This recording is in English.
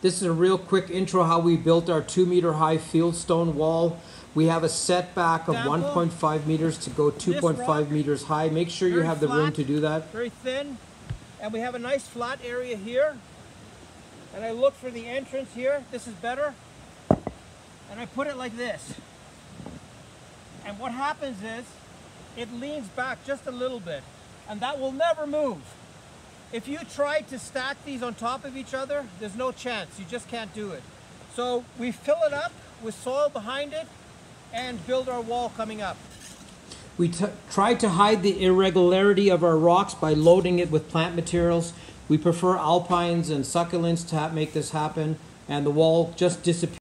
This is a real quick intro how we built our two meter high fieldstone wall. We have a setback of 1.5 meters to go 2.5 meters high. Make sure you have the room to do that. very thin, and we have a nice flat area here. And I look for the entrance here. This is better. And I put it like this. And what happens is, it leans back just a little bit, and that will never move. If you try to stack these on top of each other, there's no chance. You just can't do it. So we fill it up with soil behind it and build our wall coming up. We t- tried to hide the irregularity of our rocks by loading it with plant materials. We prefer alpines and succulents to make this happen, and the wall just disappears.